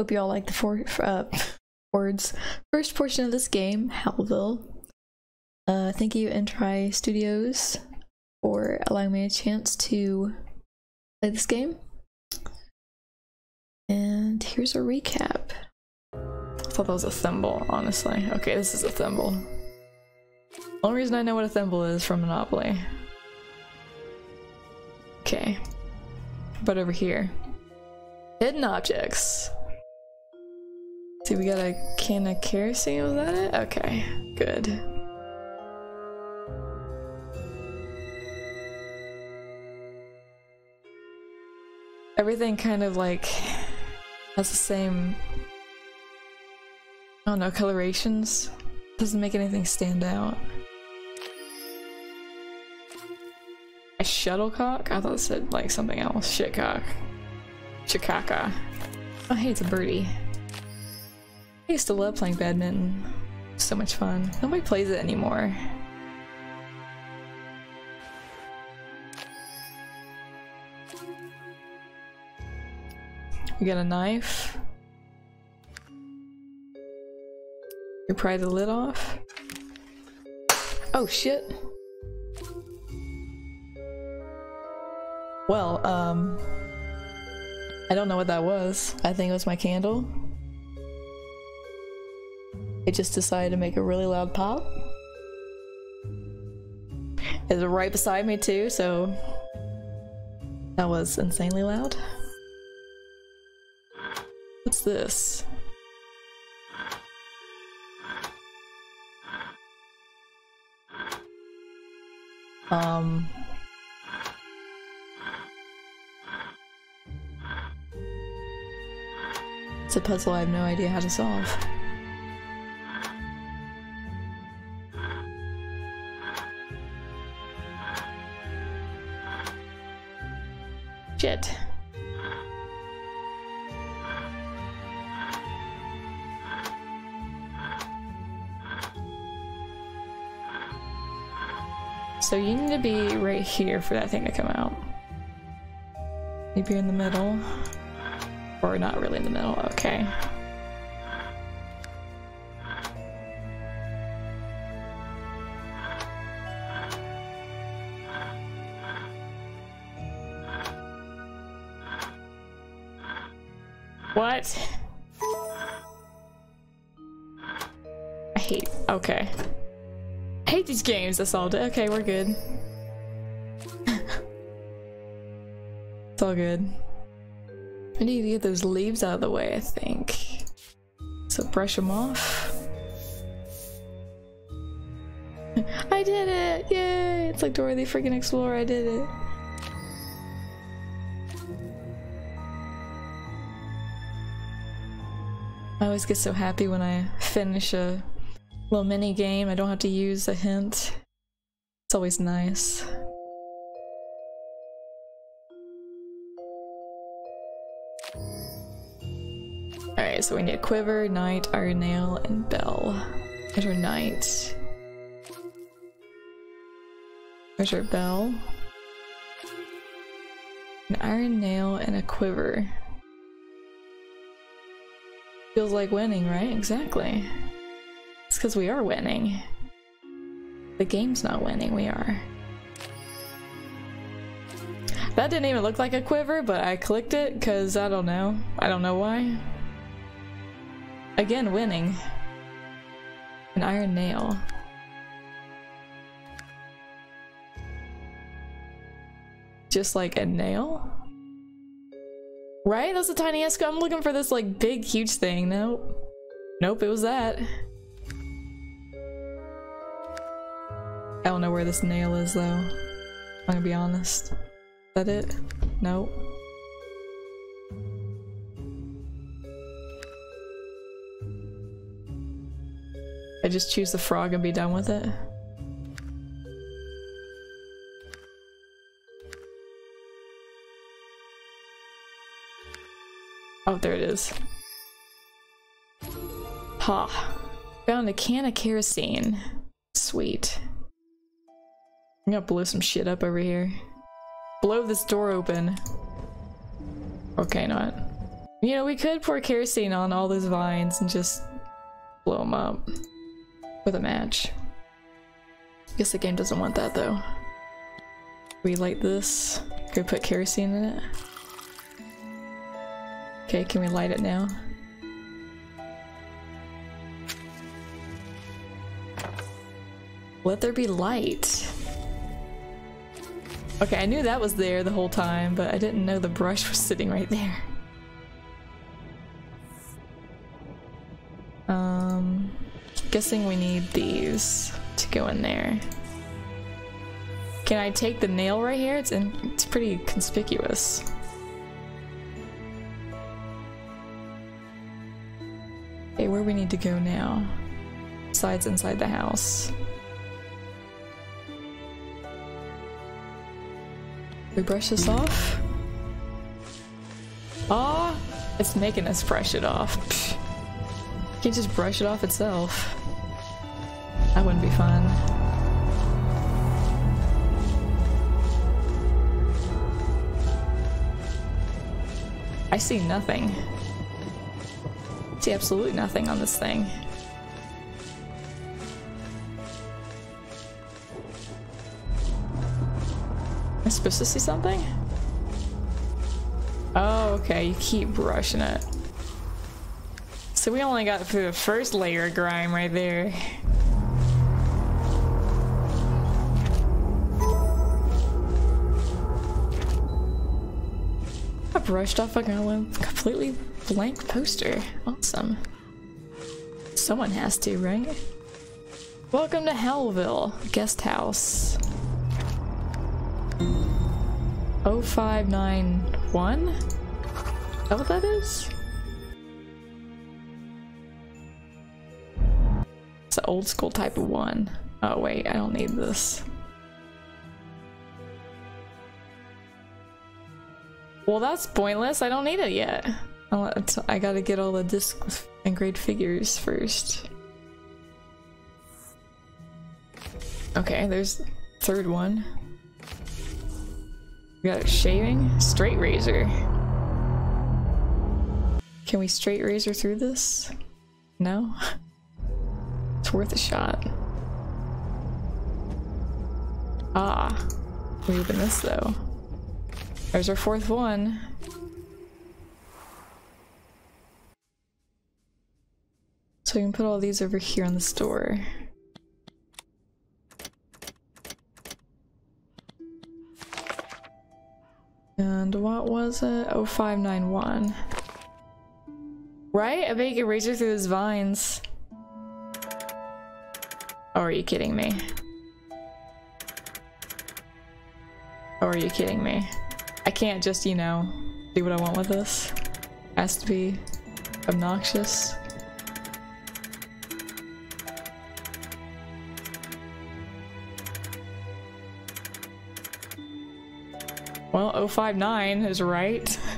Hope you all like the four uh, words. First portion of this game, Howlville. Uh, thank you, N-Tri Studios, for allowing me a chance to play this game. And here's a recap. I thought that was a thimble, honestly. Okay, this is a thimble. Only reason I know what a thimble is from Monopoly. Okay. But over here. Hidden objects. See, we got a can of kerosene, was that it? Okay, good. Everything kind of like has the same, I don't know, colorations. Doesn't make anything stand out. A shuttlecock? I thought it said like something else. Shitcock. Chikaka. Oh hey, it's a birdie. I used to love playing badminton. So much fun. Nobody plays it anymore. We got a knife. You pry the lid off. Oh shit. Well, um, I don't know what that was. I think it was my candle. It just decided to make a really loud pop. It's right beside me too, so that was insanely loud. What's this? Um... It's a puzzle I have no idea how to solve. Shit. So you need to be right here for that thing to come out. Maybe in the middle. Or not really in the middle, okay. I hate- okay. I hate these games, that's all. Okay, we're good. it's all good. I need to get those leaves out of the way, I think. So brush them off. I did it! Yay! It's like Dora the freaking Explorer, I did it. I always get so happy when I finish a little mini game. I don't have to use a hint. It's always nice. Alright, so we need a Quiver, Knight, Iron Nail, and Bell. There's our Knight. There's our Bell. An Iron Nail and a Quiver. Feels like winning, right? Exactly. It's because we are winning. The game's not winning, we are. That didn't even look like a quiver, but I clicked it because I don't know. I don't know why. Again, winning. An iron nail. Just like a nail? Right? That's a tiny ass. I'm looking for this like big, huge thing. Nope. Nope, it was that. I don't know where this nail is though. I'm gonna be honest. Is that it? Nope. I just choose the frog and be done with it. Is. Ha. Found a can of kerosene. Sweet. I'm gonna blow some shit up over here. Blow this door open. Okay, not. You know, we could pour kerosene on all those vines and just blow them up with a match. Guess the game doesn't want that though. We light this. Go put kerosene in it. Okay, can we light it now? Let there be light. Okay, I knew that was there the whole time, but I didn't know the brush was sitting right there. Um, guessing we need these to go in there. Can I take the nail right here? It's in, it's pretty conspicuous. Where we need to go now? Besides inside the house. We brush this off? Ah, oh, it's making us brush it off. Psh. Can't just brush it off itself. That wouldn't be fun. I see nothing. See absolutely nothing on this thing. Am I supposed to see something? Oh, okay, you keep brushing it. So we only got through the first layer of grime right there. Brushed off a completely blank poster. Awesome. Someone has to, right? Welcome to Howlville, guest house. 0591? Is that what that is? It's an old school type of one. Oh wait, I don't need this. Well, that's pointless. I don't need it yet. I gotta get all the disc and grade figures first. Okay, there's third one. We got a shaving, straight razor. Can we straight razor through this? No? It's worth a shot. Ah. We open this though. There's our fourth one. So we can put all these over here on the store. And what was it? Oh, 0591. Right? You can razor through those vines. Oh, are you kidding me? Oh, are you kidding me? I can't just, you know, do what I want with this. It has to be obnoxious. Well, 059 is right.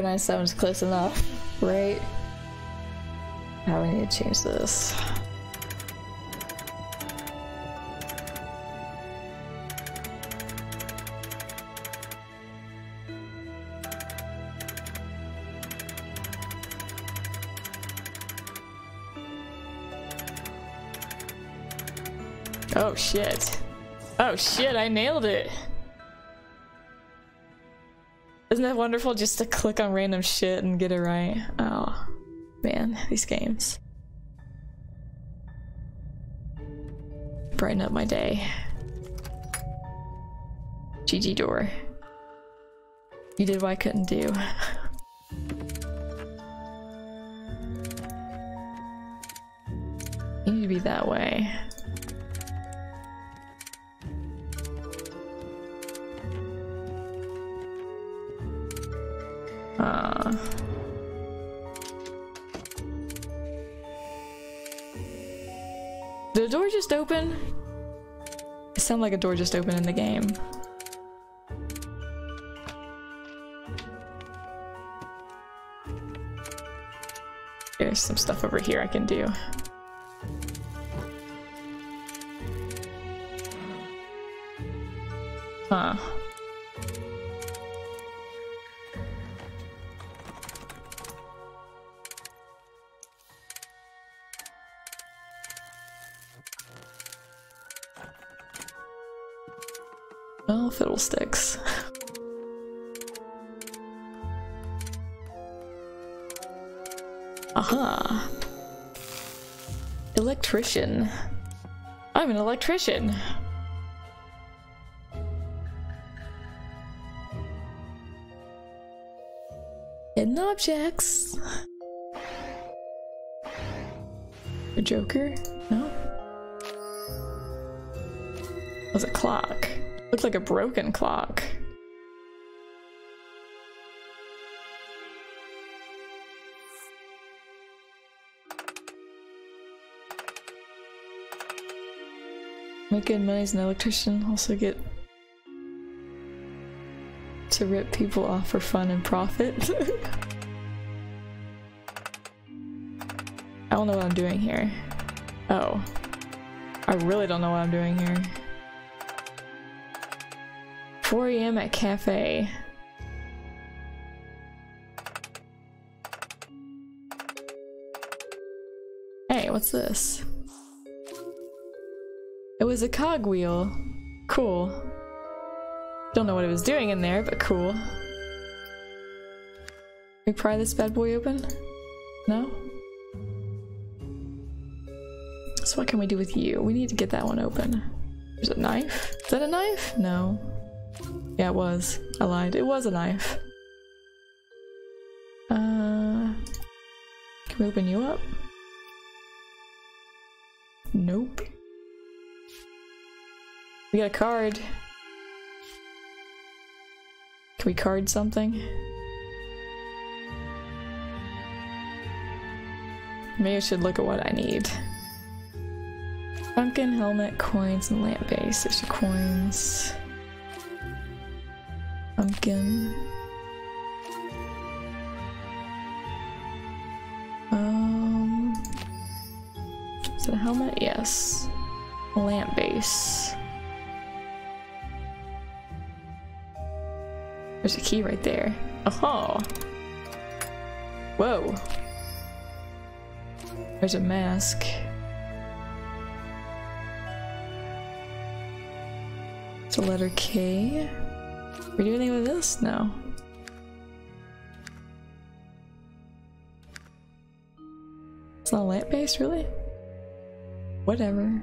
597 is close enough, right? Now we need to change this. Oh shit. Oh shit, I nailed it. Isn't that wonderful just to click on random shit and get it right? Oh, man, these games. Brighten up my day. GG door. You did what I couldn't do. you need to be that way. Open? It sounded like a door just opened in the game. There's some stuff over here I can do. Oh, fiddlesticks. Aha. Electrician. I'm an electrician. Hidden objects. The Joker? No? Was a clock. Looked like a broken clock. Make good money as an electrician, also get to rip people off for fun and profit. I don't know what I'm doing here. Oh. I really don't know what I'm doing here. 4 a.m. at cafe. Hey, what's this? It was a cogwheel. Cool. Don't know what it was doing in there, but cool. We pry this bad boy open? No? So what can we do with you? We need to get that one open. There's a knife? Is that a knife? No. Yeah, it was. I lied. It was a knife. Uh, can we open you up? Nope. We got a card. Can we card something? Maybe I should look at what I need. Pumpkin, helmet, coins, and lamp base. There's coins. Pumpkin. Um, is it a helmet? Yes. Lamp base. There's a key right there. Oh. Whoa. There's a mask. It's a letter K. We do anything with this? No. It's not lamp based, really? Whatever.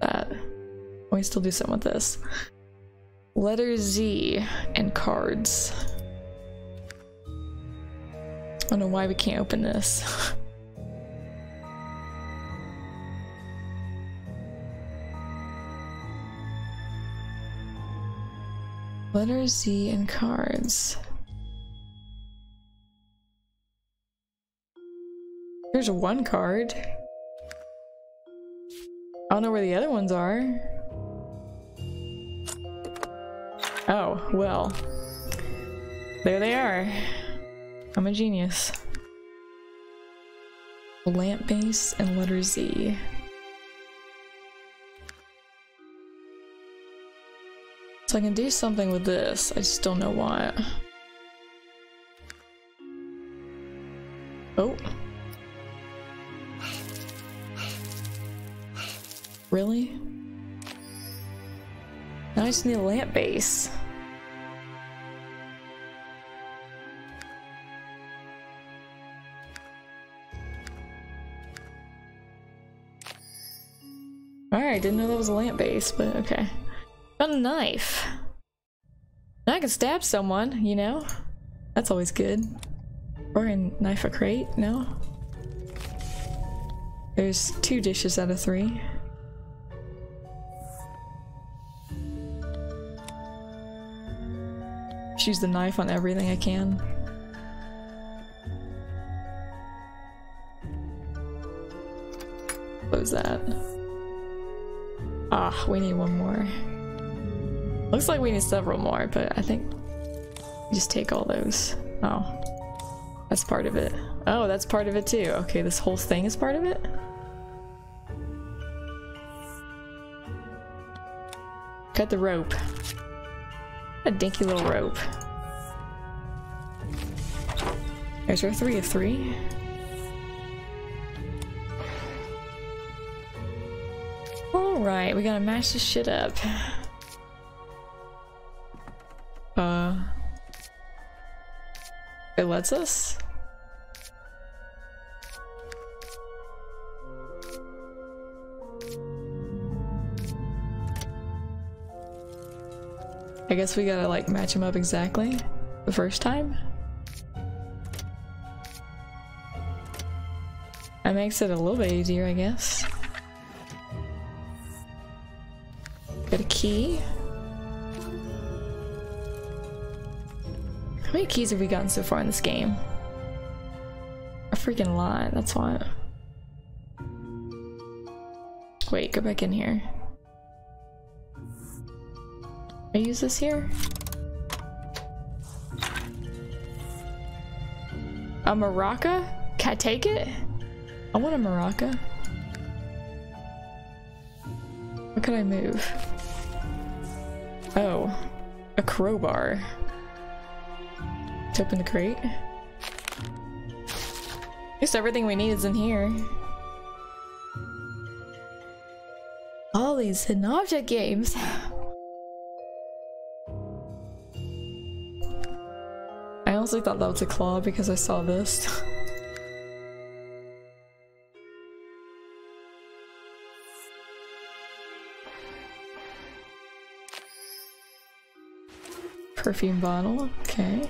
That. We still do something with this. Letter Z and cards. I don't know why we can't open this. Letter Z and cards. Here's one card. I don't know where the other ones are. Oh, well. There they are. I'm a genius. Lamp base and letter Z. I can do something with this, I just don't know why. Oh. Really? Now I just need a lamp base. Alright, didn't know that was a lamp base, but okay. A knife. I can stab someone, you know? That's always good. Or in knife a crate, no? There's two dishes out of three. Use the knife on everything I can. What was that. Ah, we need one more. Looks like we need several more, but I think just take all those. Oh, that's part of it. Oh, that's part of it too. Okay, this whole thing is part of it? Cut the rope. A dinky little rope. There's our three of three. Alright, we gotta match this shit up. Uh... It lets us? I guess we gotta like match them up exactly the first time. That makes it a little bit easier, I guess. Got a key. Many keys have we gotten so far in this game? A freaking lot, that's why. Wait, go back in here. I use this here? A maraca? Can I take it? I want a maraca. What could I move? Oh, a crowbar. To open the crate. I guess everything we need is in here. All these hidden object games. I honestly thought that was a claw because I saw this. Perfume bottle, okay.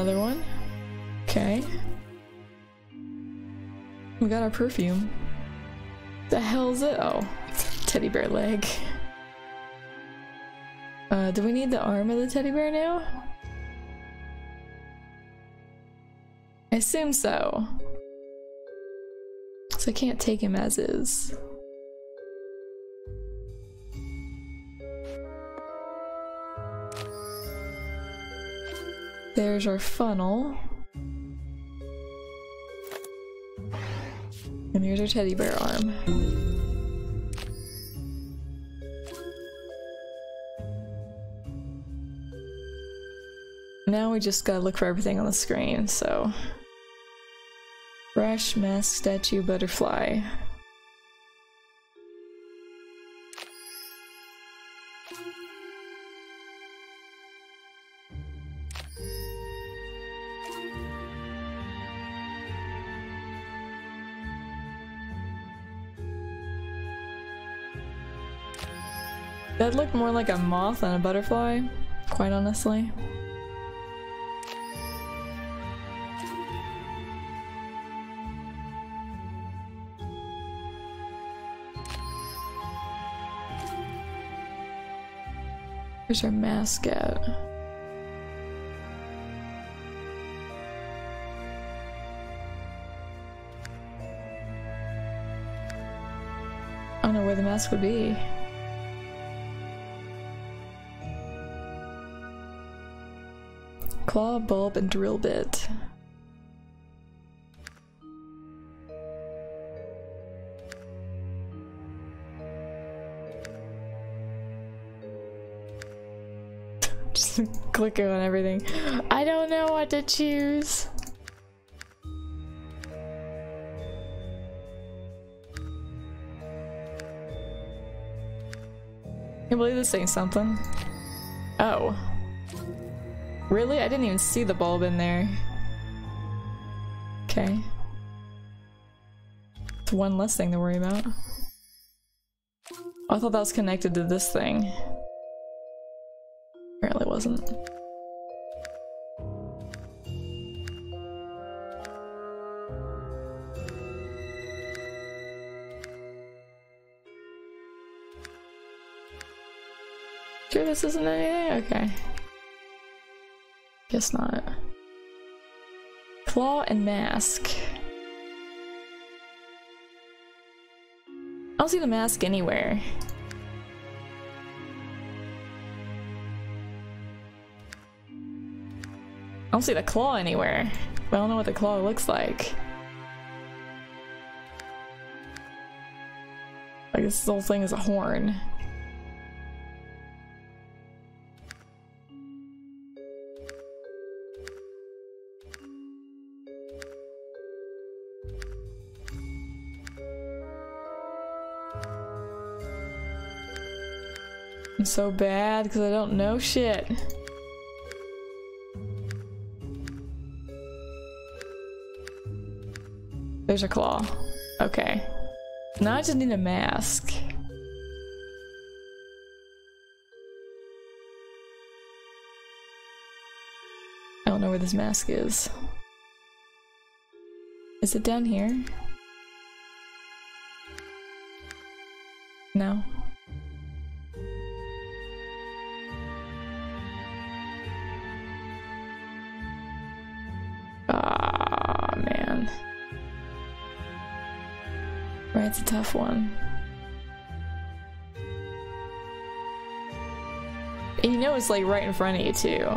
Another one. Okay. We got our perfume. The hell's it? Oh, teddy bear leg. Uh, do we need the arm of the teddy bear now? I assume so. So I can't take him as is. There's our funnel. And here's our teddy bear arm. Now we just gotta look for everything on the screen, so... Brush, mask, statue, butterfly. That looked more like a moth than a butterfly, quite honestly. Where's our mask at? I don't know where the mask would be. Claw, bulb, and drill bit. Just clicking on everything. I don't know what to choose. Can you believe this ain't something? Oh. Really? I didn't even see the bulb in there. Okay. It's one less thing to worry about. I thought that was connected to this thing. Apparently wasn't. Sure this isn't anything? Okay. Guess not. Claw and mask. I don't see the mask anywhere. I don't see the claw anywhere. I don't know what the claw looks like. Like this whole thing is a horn. So bad because I don't know shit. There's a claw. Okay. Now I just need a mask. I don't know where this mask is. Is it down here? No. Right, it's a tough one. You know it's like right in front of you too.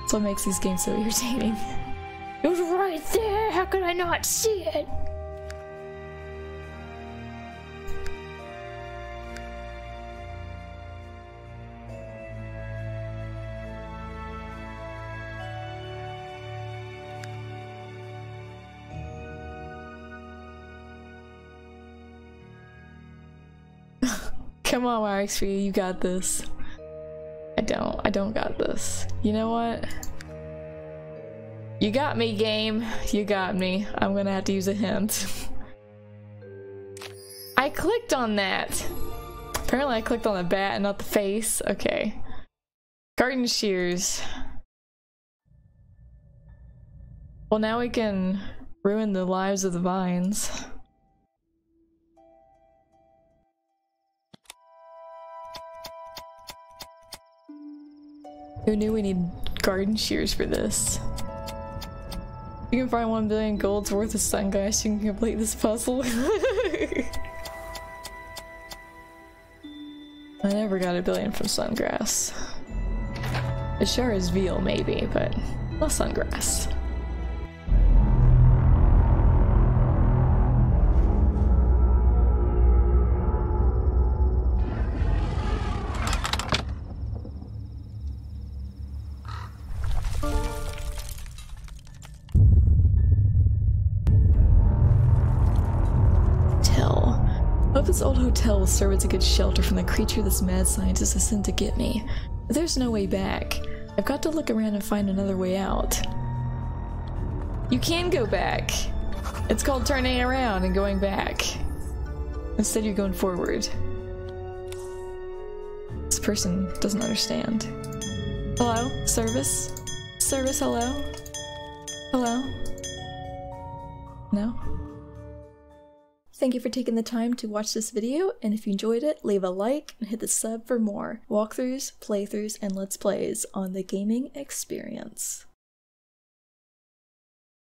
That's what makes these games so irritating. It was right there! How could I not see it? Come on, YXP, you got this. I don't. I don't got this. You know what? You got me, game. You got me. I'm gonna have to use a hint. I clicked on that. Apparently I clicked on the bat and not the face. Okay. Garden shears. Well, now we can ruin the lives of the vines. Who knew we need garden shears for this? You can find one billion gold's worth of sungrass, you can complete this puzzle. I never got a billion from sungrass. It sure is veal, maybe, but not sungrass. This old hotel will serve as a good shelter from the creature this mad scientist has sent to get me. There's no way back. I've got to look around and find another way out. You can go back. It's called turning around and going back. Instead, you're going forward. This person doesn't understand. Hello? Service? Service, hello? Hello? No? Thank you for taking the time to watch this video, and if you enjoyed it, leave a like and hit the sub for more walkthroughs, playthroughs, and let's plays on the gaming experience.